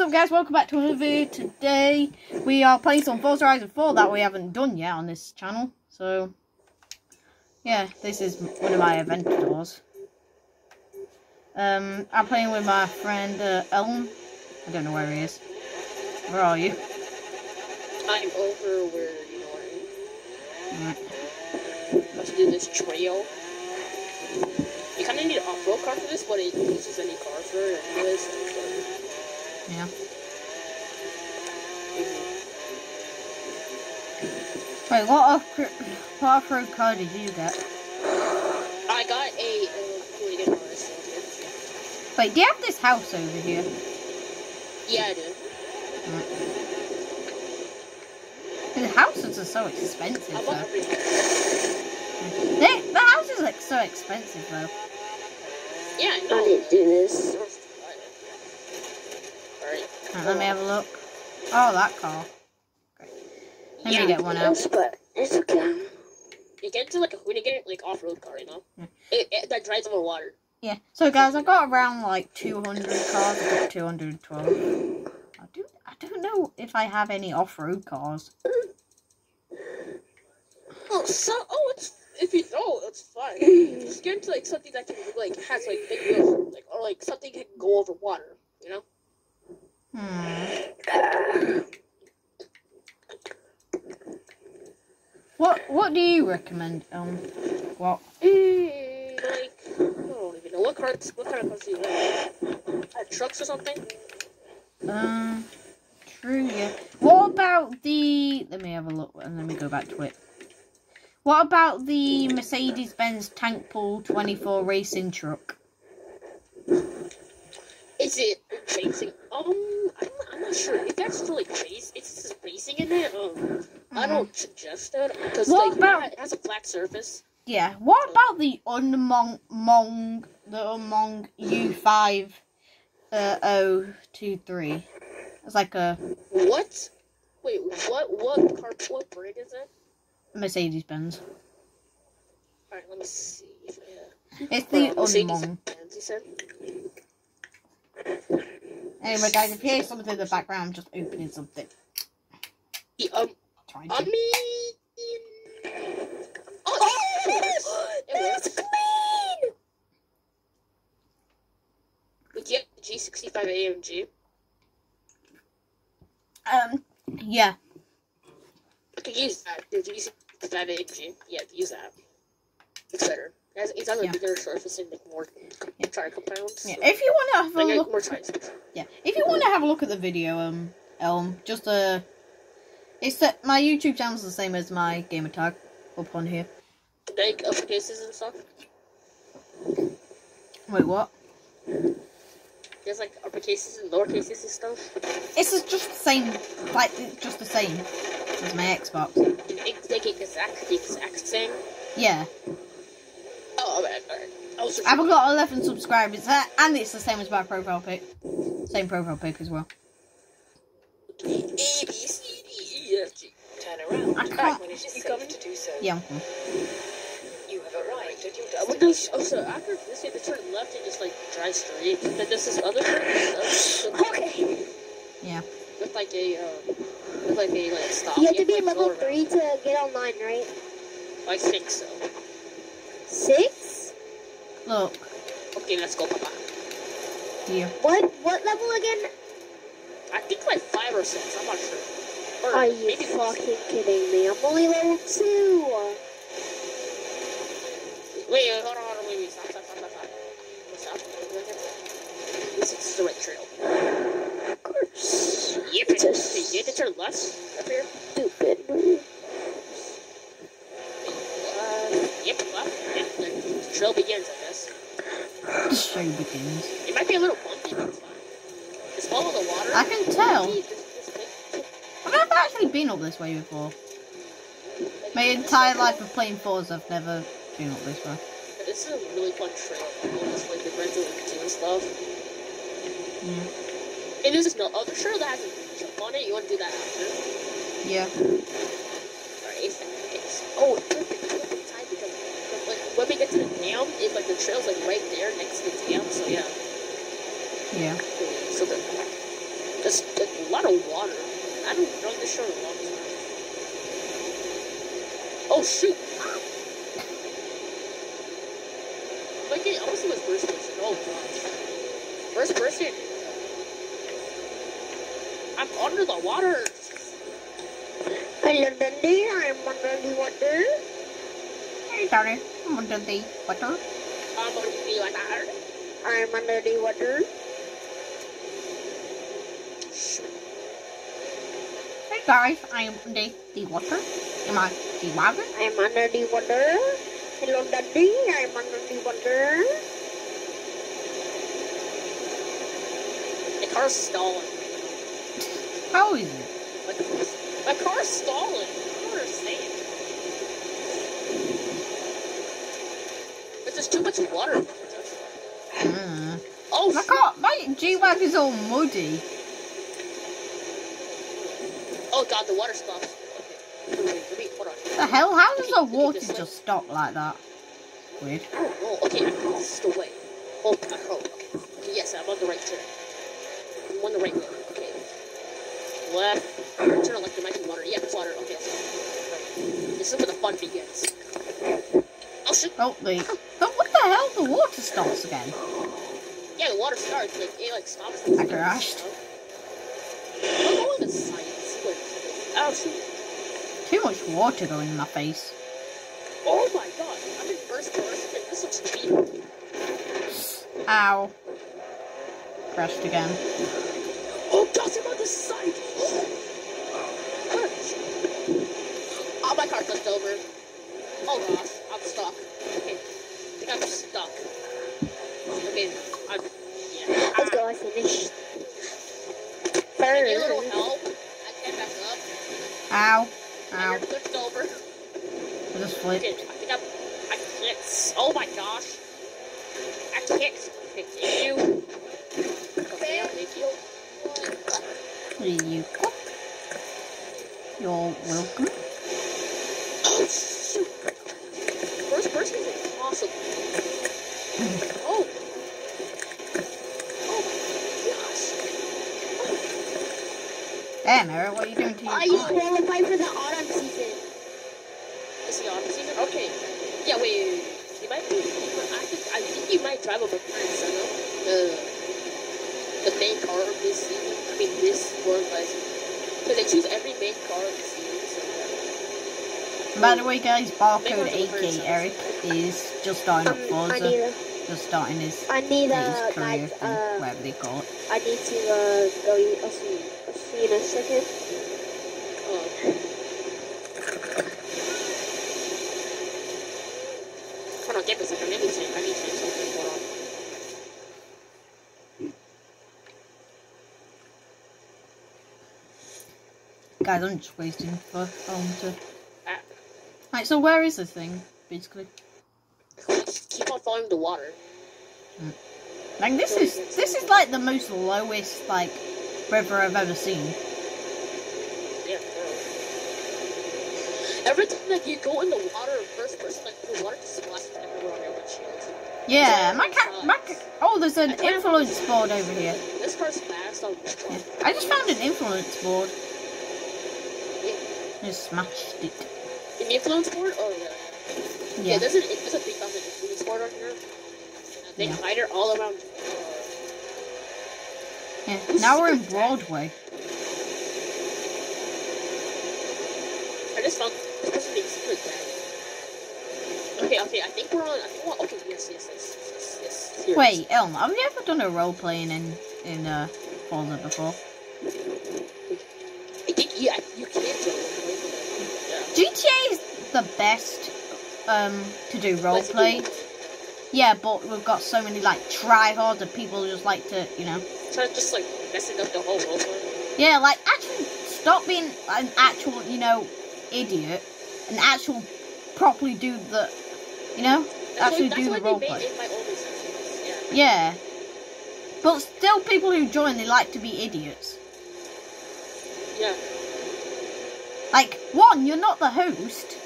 What's up guys, welcome back to another video. Today we are playing some Forza Horizon 4 that we haven't done yet on this channel. So, yeah, this is one of my adventures. Um, I'm playing with my friend uh, Elm. I don't know where he is. Where are you? I'm over where you are. Right. Let's do this trail. You kind of need an off-road car for this, but it uses any car for it anyways. So. Yeah. Wait, what off what off-road car did you get? I got a uh, Hoonigan RS. Wait, do you have this house over here? Yeah, I do. The houses are so expensive though. about every They, the houses are so expensive though. Yeah, I I didn't do this. Right, let me have a look. Oh, that car. Great. Let Yeah. me get one out. But it's okay. You get into like a Hoonigan, like off-road car, you know? Yeah. It, it, that drives over water. Yeah. So guys, I got around like 200 cars. I got 212. I do. I don't know if I have any off-road cars. Oh, so, oh, it's, if you, oh, it's fine. Just get into like something that can, like, has like big wheels, like, or like something can go over water, know? Hmm. What What do you recommend? Um. What? Mm, like, I don't even know. What cars, what kind of cars do you like? Uh, trucks or something? Um. True. Yeah. What about the? Let me have a look and let me go back to it. What about the Mercedes-Benz Tankpool24 racing truck? Is it racing? Um, I'm, I'm not sure. If that's like race, it's just racing in it. Um, I don't suggest that because like about- it has a flat surface. Yeah. What about the Unimog Mong the Unimog U5 uh 023? It's like a What? Wait, what? What car? What brand is it? Mercedes Benz. All right, let me see. Yeah. It's the Mercedes Unimog. You? Anyway, guys, if you hear something in the background, I'm just opening something. Um, Trying I to. mean. Oh, it works. clean. We get the G65 AMG. Um. Yeah. I could use that. The G65 AMG. Yeah, use that. It's better. It's, it's on a Yeah. bigger surface and like more Yeah. tire compounds. Yeah. If you want to have a Like, look, more tires. yeah. If you want to have a look at the video, um, Elm, just uh, it's that my YouTube channel's the same as my gamer tag up on here. Like uppercases and stuff. Wait, what? There's like uppercases and lowercases and stuff. It's just the same, like just the same as my Xbox. It's like the the exact same. Yeah. Alright, alright. I was I've got 11 subscribers, and it's the same as my profile pic. Same profile pic as well. A, B, C, D, E, F, G. Turn around I can't- when it is You safe coming? to do so. Yeah. I'm cool. You have arrived at your what does, destination. oh, so after this, you have to turn left and just like drive straight. Then there's this other turn stuff Okay. Yeah. with like a, um, with like a like stop. You have to be like, level go around. three to get online, right? I think so. Six? Look. Okay, let's go, Papa. Here. What? What level again? I think like five or six. I'm not sure. Or Are you maybe fucking kidding me? I'm only level two. Wait, wait, hold on, hold on, wait, wait, stop, stop, stop, stop, stop. Stop. This is the right trail. Of course. Yep, It's you a have to turn left up here. Stupid. Uh, yep, left. And the trail begins, I guess. The show begins. It might be a little bumpy, but it's follow the water. I can tell. Just- just make- I've never actually been up this way before. My entire life of playing Forza, I've never been up this way. This is a really fun trail. Almost like the rental and stuff. Yeah. And there's this no other oh, trail that has a jump on it. You want to do that after? Yeah. Alright, it's, it's oh, it's perfect, perfect time because like, when we get to the dam, it's like the trail's like right there next to the dam. So yeah. Yeah. So the Just a lot of water. I don't know this show in a long time. Oh shoot! Like it almost was first person. Oh gosh. First person. I'm under the water. Hello, Dundee. I'm under the water. Hey, sorry. I'm under the water. I'm under the water. I'm under the water. Hey guys, I am under the water. Am I the water? I'm under the water. Hello, Dundee. I'm under the water. My car's stalling. How is it? My car's, my car's stalling. I don't understand. There's too much water. Mm. Oh, My car, my G-Wag is all muddy. oh god, the water stopped. Okay. Wait, wait, hold on. The hell? How does the water just stop like that? Weird. Oh, oh, okay, I crossed the way. Oh, I hope. Okay. okay, yes, I'm on the right track. I'm on the right way. Okay. Left. Turn left, there might be water. Yeah, there's water. Okay, let's go. Right. This is where the fun begins. Oh, shit. Oh, the. But the hell? The water stops again. Yeah, the water starts. Like, it, like, stops. I crashed. I'll go on the side and Oh, shoot. Too much water going in my face. Oh my god. I'm in first person. This looks cheap. Ow. Crashed again. Oh, I'm on the side. oh, my car flipped over. Oh gosh, I'm stuck. Okay, I'm stuck. Okay, I'm. Yeah. Let's go. I finished. I need a little help. I came back up. Ow. Ow. car flipped over. I just Okay, flipped. I think I'm. I can't. Oh my gosh. I can't. Thank you. Okay, thank you. Here you go. You're welcome. Oh shoot! First person is. Oh. Oh my gosh. Damn, Eric, what are you doing to Are your you car? qualified for the autumn season? Is he on the season? Okay. Yeah, wait. He might be. I think, I think he might drive a McLaren Senna. The the main car of this season. I mean, this world guys. Because they choose every main car of the season. By the way, guys, Barcode AK Eric is just starting up Um, I Forza. Just starting his, I need his career like, thing, uh, whatever they call it. I need to, uh, go, I'll see, I'll see in a second. Uh, hold on, a second. Let me change. I need to change something. Hold on. Guys, I'm just waiting for um to. Right, so where is the thing, basically? Keep on following the water. Hmm. Like this is this is like the most lowest like river I've ever seen. Yeah. Every time like you go in the water in first person, like the water just splashes everywhere on your windshield. Yeah, my cat, my ca- oh, there's an influence board over here. This car's fast on Yeah. I just found an influence board. Just smashed it. In the influence board? Oh yeah. Yeah, there's, an, there's a 3000 influence board on here. They Yeah. hide it all around. Yeah. Now we're in Broadway. I just found this person named Secret Daddy. Okay, okay, I think we're on. I think we're okay. Yes, yes, yes, yes, yes. Wait, Elm, I've never done a role playing in in uh Forza before? I think yeah, you can't do it. GTA is the best um to do role play. Yeah, but we've got so many like tryhards and people just like to, you know. Yeah. Try to just like messing up the whole world. Yeah, like actually stop being an actual, you know, idiot and actual properly do the, you know, That's actually why, do the why role they made play. it my older sessions. Yeah. Yeah. But still, people who join, they like to be idiots. Yeah. Like, one, you're not the host.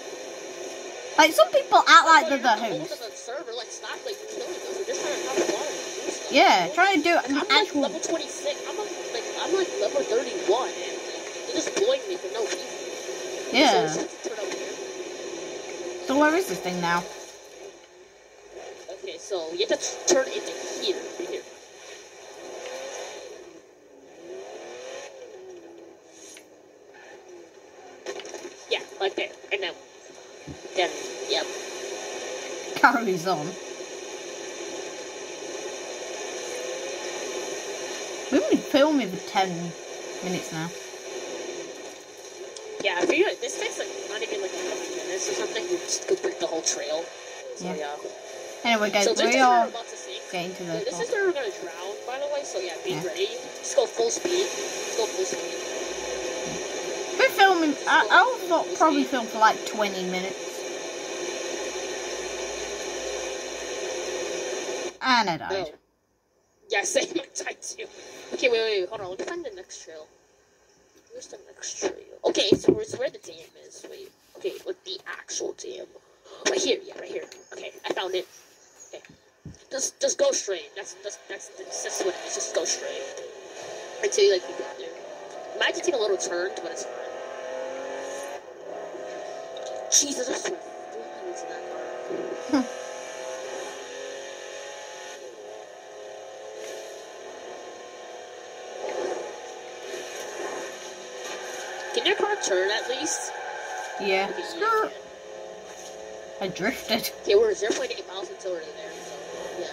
Like, some people act like they're the host. of the server, like stop like killing us. Trying to have fun and do. Yeah, try to do I'm an like actual. level 26. I'm like, like I'm like level 31 they're just blowing me for no reason. Yeah. let's just turn over here. So where is this thing now? Okay, so you have to turn into here, right here. Yeah, like there, and then, yep. Carries on. We've been filming for 10 minutes now. Yeah, I figure this takes like not even like a couple minutes or something. You just break the whole trail. So Yeah. yeah. Anyway, guys, so this we is where are we're about to sink. getting to the This is where we're gonna drown, by the way. So yeah, be Yeah. ready. Just go full speed. Just go full speed. We're filming, I, I'll probably film for like 20 minutes. And I No. Yeah, same. I died too. Okay, wait, wait, wait, hold on. Let me find the next trail. Where's the next trail? Okay, so where's where the dam is? Wait. Okay, like the actual dam. Right here. Yeah, right here. Okay, I found it. Okay. Just, just go straight. That's, that's, that's, that's, that's what it is. Just go straight until you like you get there. Might have to take a little turn, but it's fine. Jesus, so many flies in that car. Can your car turn at least? Yeah. I drifted. Okay, we're 0.8 miles until we're there, so yeah.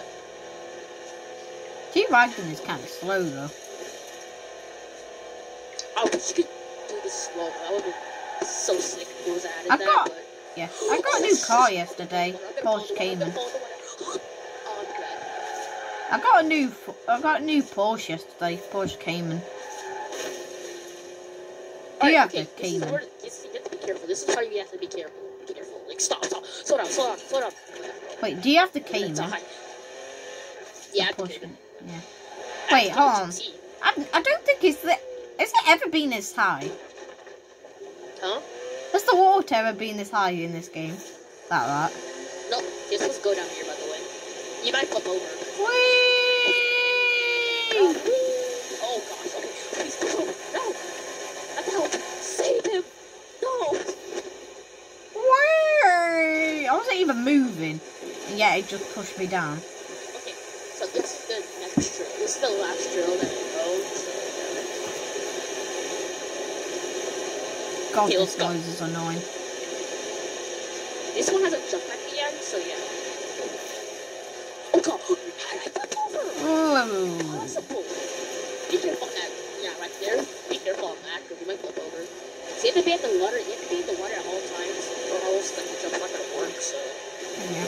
T-Wagon is kind of slow though. Oh, I wish you could do this slow. That would be so sick if it was added I that, got- but... Yeah. I got a new car yesterday. Porsche Cayman. Oh. I got a new, I got a new Porsche yesterday. Porsche Cayman. Do you have okay, the this is Cayman? where this, you have to be careful. This is how you have to be careful. Be careful. Like, stop, stop. Slow down, slow down, slow down. Wait, do you have the It's Cayman? Yeah, I The have Porsche. the Cayman. Yeah. Wait, have hold on. I, I don't think it's the. Has it ever been this high? Huh? Has the water ever been this high in this game? Like that. No, you're supposed to go down here, by the way. You might flip over. Whee! Oh gosh, okay. Please no, no. No, save him. No. Whee! I wasn't even moving. And yet it just pushed me down. Okay, so this is the next drill. This is the last drill that know. Uh, god, Okay, this go. noise is annoying. this one has a jump at the end, so yeah. Oh god, how did I flip over? Ooh. Impossible. Be careful on that. Yeah, right there. Be careful on that, because you might flip over. So you have to be at the water. You have to be in the water at all times, or else like, the not gonna work. So Yeah.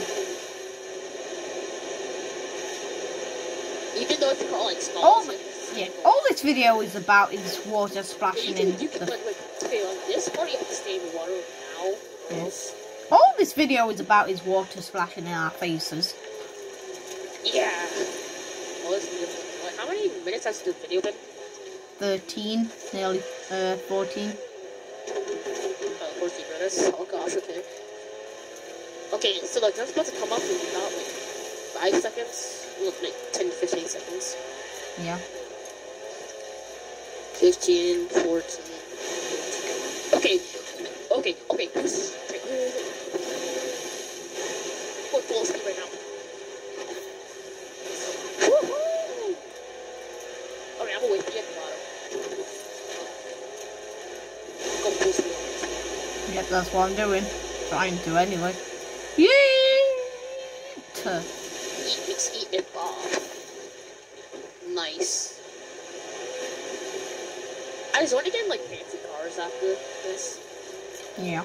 even though if all like small, you my- have to Yeah. All this video is about is water splashing in you can, the. like, like, on this part you have to stay in the water now. Yes. All this video is about is water splashing in our faces. Yeah. Well, this video, like, how many minutes has the video been? 13, nearly uh, 14. 14 minutes. Oh gosh, okay. Okay, so like that's about to come up in about like 5 seconds. Look, like 10 15 seconds. Yeah. 15, 14. Okay, okay, okay. Yep, that's what I'm doing. Trying to anyway. Yeet! Eat, mix, eat, and Nice. I just want to get like fancy cars after this. Yeah.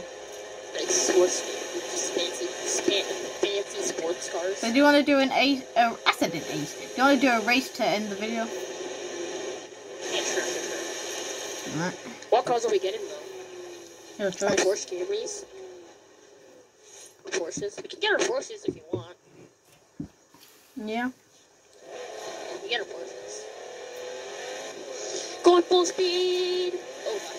Like sports, just fancy, fancy sports cars. So do you want to do an ace? Uh, I said an ace. Do you want to do a race to end the video? Yeah, sure, sure, sure. Alright. What cars are we getting Your Our choice. Porsche Camrys. Porsches. We can get our horses if you want. Yeah. We get our Porsches. Going full speed. Oh, gosh,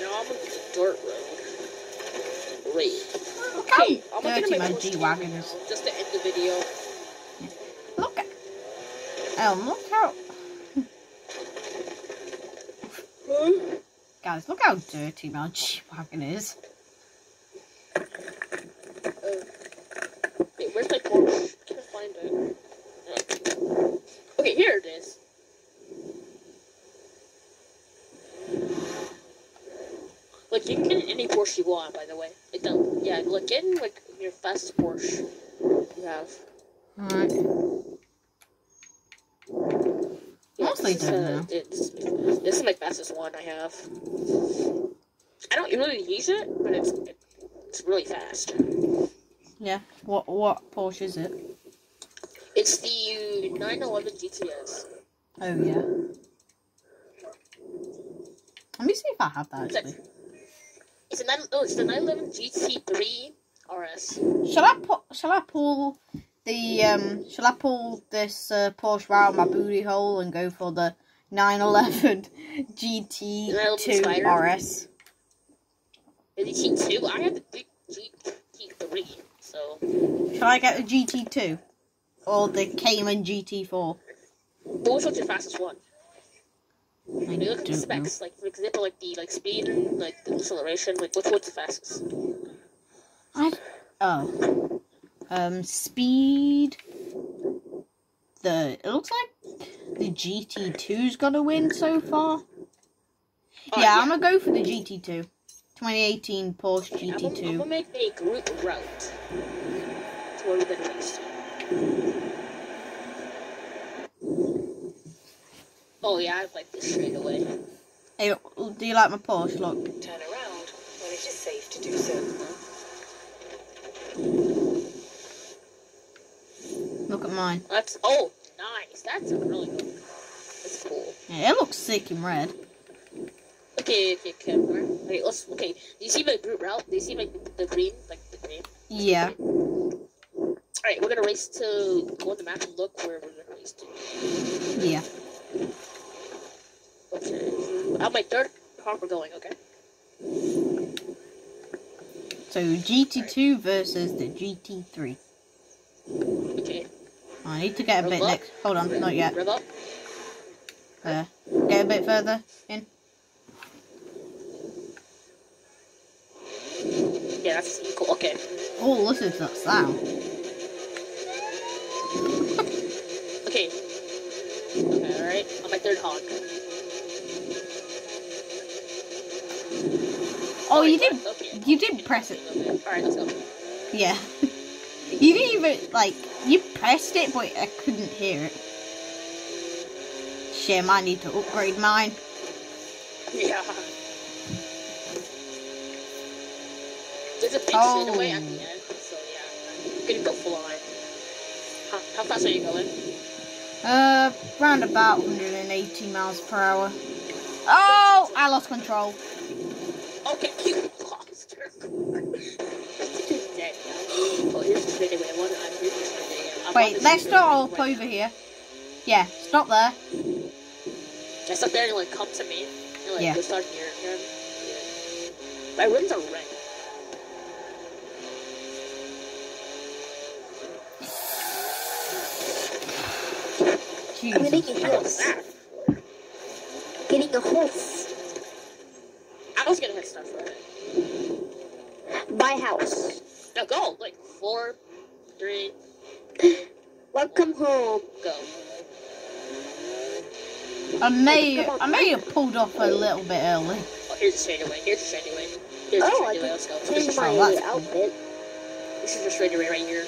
I'm I'm on the dirt road. Great. Okay, oh, I'm gonna get my my G-Wagon Camry is. now, just to end the video. Look at, Elm, look how. Guys, look how dirty my G Wagon is. Wait, where's my Porsche? I can't find it. Okay, here it is. Like you can get any Porsche you want, by the way. It don't. Yeah, like get in like your fastest Porsche you have. Alright. Yeah, Mostly this uh. It's, this is my fastest one I have. I don't really use it, but it's it's really fast. Yeah. What what Porsche is it? It's the 911 GTS. Oh yeah. Let me see if I have that It's, actually. like, it's a 9, no, it's the 911 GT3 RS. Shall I put? Shall I pull the um? Shall I pull this uh, Porsche of my booty hole and go for the 911 GT2 Spider? RS? The GT2, I have the GT3, so Shall I get the GT2 or the Cayman GT4? but which one's your fastest one? I When you look at the don't know. specs, like for example, like the like speed and like the acceleration, like which one's the fastest? I oh um speed. The it looks like the GT2's gonna win so far. Oh, yeah, I'm gonna go for the GT2. 2018 Porsche I'm I'm GT2. gonna make a group route to where we're gonna race to. Oh yeah, I like this straight away. Hey, do you like my Porsche? Look. Turn around when it is safe to do so. Look at mine. That's oh nice. That's a really good. That's cool. Yeah, it looks sick in red. Okay, okay, alright. Okay, let's. Okay, do you see my group route? Do you see my the green, like the green? Yeah. All right, we're gonna race to go on the map and look where we're gonna race to. Yeah. Okay. On my third car, we're going. Okay. So GT2 versus the GT3. Oh, I need to get a bit up. next. Hold on, not yet. There. Get a bit further in. Yeah, that's cool. Okay. Oh, listen to that sound. Okay. Okay. All right. On my third honk. Oh, oh you did. Okay. You did press it. All right. Let's go. Yeah. you didn't even like. You pressed it, but I couldn't hear it. Shame. I need to upgrade mine. Yeah. There's a big Oh. straightaway at the end, so yeah, you can go full on. How, how fast are you going? Uh, round about 180 miles per hour. Oh, I lost control. Okay, you lost her. Wait, let's start up over here. Yeah, stop there. Just up there and like come to me and like Yeah. go start here. here. My rims are red. I'm getting Jesus. a horse. Getting a horse. I was gonna hit stuff right. My house. Now go like four, three, Welcome home. go. I may, I may have pulled off a little bit early. Oh, here's the straightaway. Here's the straightaway. Here's oh, the Oh, I straightaway. Let's go. Change This my Oh, that's cool. outfit. is the straightaway right here.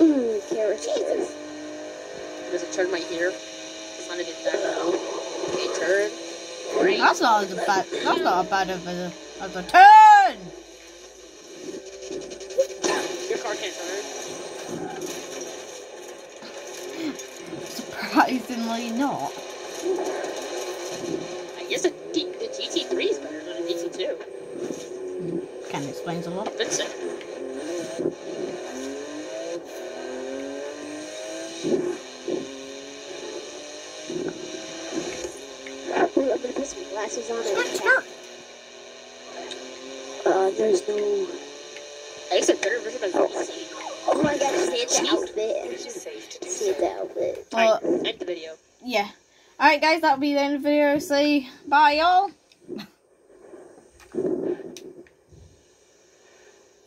Ooh, carrot. Jesus. There's a turn right here. It's not even that low. Okay, turn. Right. That's not as bad. That's not as bad of a as a turn. Your car can't turn. Surprisingly not. I guess the, D- the GT3 is better than the GT2. Kind of explains a lot. That's it. Ooh, I'm gonna put some glasses on Skirt, and skirt. uh, there's no. I guess a better version of VC. Oh my god, Santa It outfit. is safe to do Santa so. outfit. But Alright, end the video. yeah. Alright guys, that'll be the end of the video. Say bye y'all.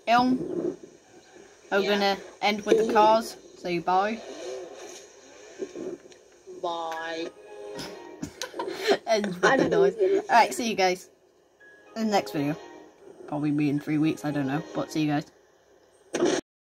Ilm. We're Yeah. gonna end with the cars. Say bye. Bye. End with I the don't noise. Alright, see you guys in the next video. Probably be in three weeks, I don't know. But see you guys.